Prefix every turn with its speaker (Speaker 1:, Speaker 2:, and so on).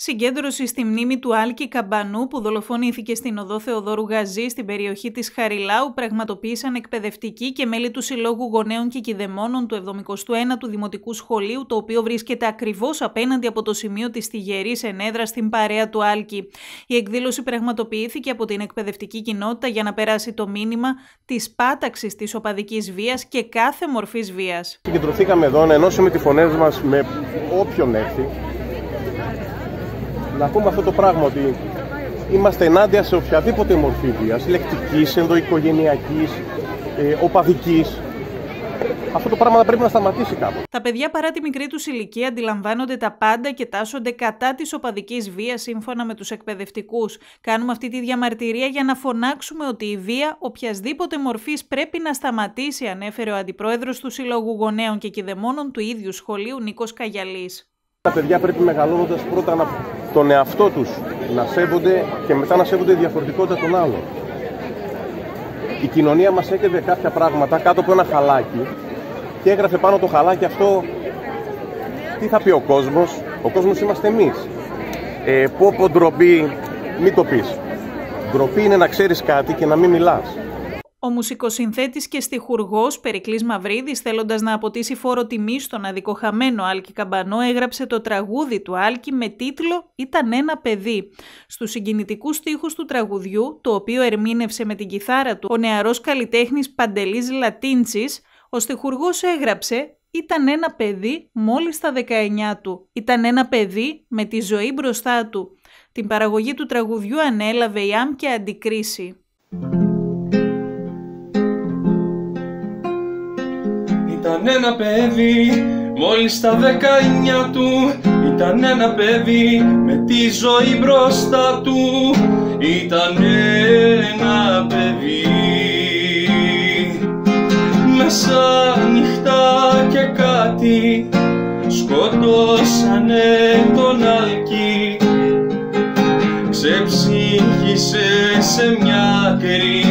Speaker 1: Συγκέντρωση στη μνήμη του Άλκη Καμπανού που δολοφονήθηκε στην οδό Θεοδόρου Γαζή στην περιοχή της Χαριλάου πραγματοποίησαν εκπαιδευτικοί και μέλη του Συλλόγου Γονέων και Κηδεμόνων του 71ου Δημοτικού Σχολείου το οποίο βρίσκεται ακριβώς απέναντι από το σημείο της Τιγερής Ενέδρας στην παρέα του Άλκη. Η εκδήλωση πραγματοποιήθηκε από την εκπαιδευτική κοινότητα για να περάσει το μήνυμα της πάταξης της οπαδικής βίας και κάθε μορφής βίας.
Speaker 2: Συγκεντρωθήκαμε εδώ να ενώσουμε τη φωνές μας με όποιον έρθει να πούμε αυτό το πράγμα ότι είμαστε ενάντια σε οποιαδήποτε μορφή βίας, λεκτικής, ενδοοικογενειακής, ε, οπαδικής. Αυτό το πράγμα πρέπει να σταματήσει κάπου.
Speaker 1: Τα παιδιά παρά τη μικρή τους ηλικία αντιλαμβάνονται τα πάντα και τάσσονται κατά της οπαδικής βίας σύμφωνα με τους εκπαιδευτικούς. Κάνουμε αυτή τη διαμαρτυρία για να φωνάξουμε ότι η βία οποιασδήποτε μορφής πρέπει να σταματήσει, ανέφερε ο αντιπρόεδρος του Συλλόγου Γονέων και Κηδεμόνων του ίδιου σχολείου Νίκος Καγιαλής.
Speaker 2: Τα παιδιά πρέπει μεγαλώνοντας πρώτα να τον εαυτό τους να σέβονται και μετά να σέβονται τη διαφορετικότητα των άλλων. Η κοινωνία μας έκαιγε κάποια πράγματα κάτω από ένα χαλάκι και έγραφε πάνω το χαλάκι αυτό τι θα πει ο κόσμος; Ο κόσμος είμαστε εμείς. Ε, πω πω ντροπή, μην το πεις. Ντροπή είναι να ξέρεις κάτι και να μην μιλάς.
Speaker 1: Ο μουσικοσυνθέτης και στιχουργός Περικλής Μαυρίδης, θέλοντας να αποτίσει φόρο τιμή στον αδικοχαμένο Άλκη Καμπανό, έγραψε το τραγούδι του Άλκη με τίτλο «Ήταν ένα παιδί». Στους συγκινητικούς στίχους του τραγουδιού, το οποίο ερμήνευσε με την κιθάρα του ο νεαρός καλλιτέχνης Παντελής Λατίντσης, ο στιχουργός έγραψε «Ήταν ένα παιδί μόλις τα 19 του. Ήταν ένα παιδί με τη ζωή μπροστά του». Την παραγωγή του τραγουδιού ανέλαβε η Άμ και Αντικρίση.
Speaker 3: Ήταν ένα παιδί μόλις τα δεκαεννιά του. Ήταν ένα παιδί με τη ζωή μπροστά του. Ήταν ένα παιδί. Μέσα νυχτά και κάτι σκοτώσανε τον Αλκή Ξεψύχησε σε μια άκρη